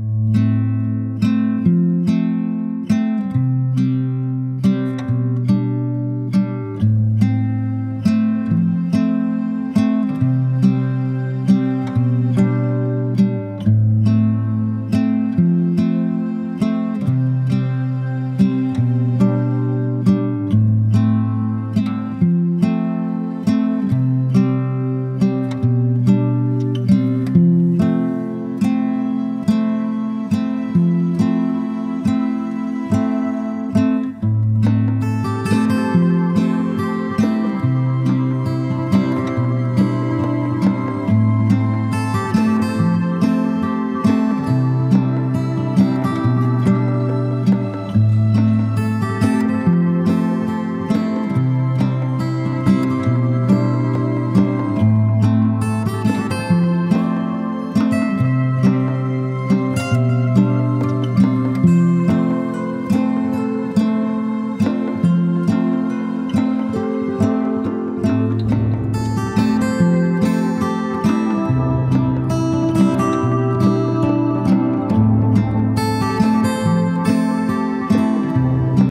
you